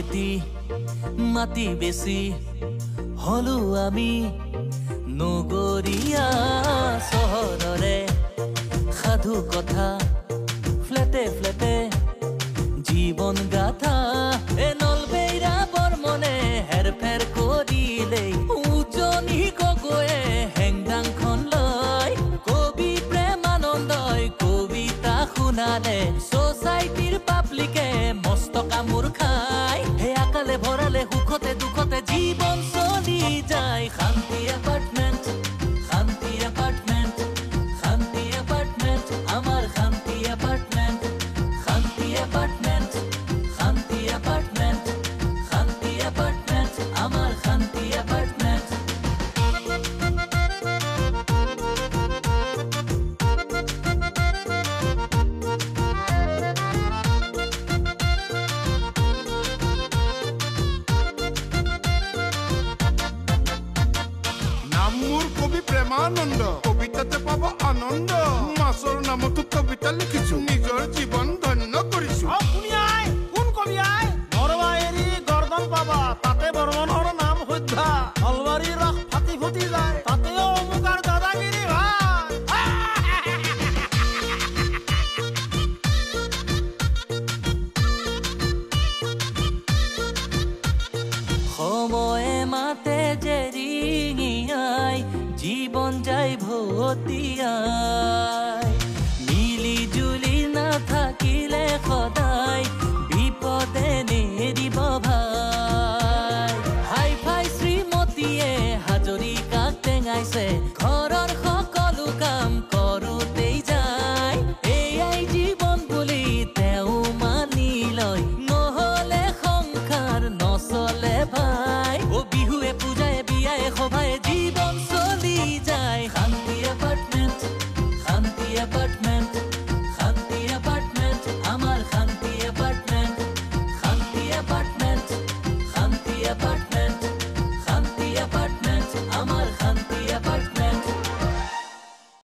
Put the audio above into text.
খেতি, মাটি বেছি হলো আমি নগৰীয়া চহৰৰে সাধু কথা ফ্লেটে ফ্লেটে জীৱন গাথা। এ নলবেইৰা বৰ্মনে হেৰফেৰ কৰিলেই উজনি গগৈয়ে হেংদাংখন লৈ কবি প্ৰেমানন্দই কবিতা শুনালে ছ'চাইটিৰ পাব্লিকে মস্ত কামোৰ ভৰালে সুখতে দুখতে জীৱন চলি যায় শান্তি এপাৰ্টমেণ্ট কবি প্ৰেমানন্দ কবিতাতে পাব আনন্দ। মাছৰ নামতো কবিতা লিখিছো নিজৰ জীৱন ধন্য কৰিছো কোন কবি আই? পাবা, ৰিঙিয়াই জীৱন যায় ভতিয়াই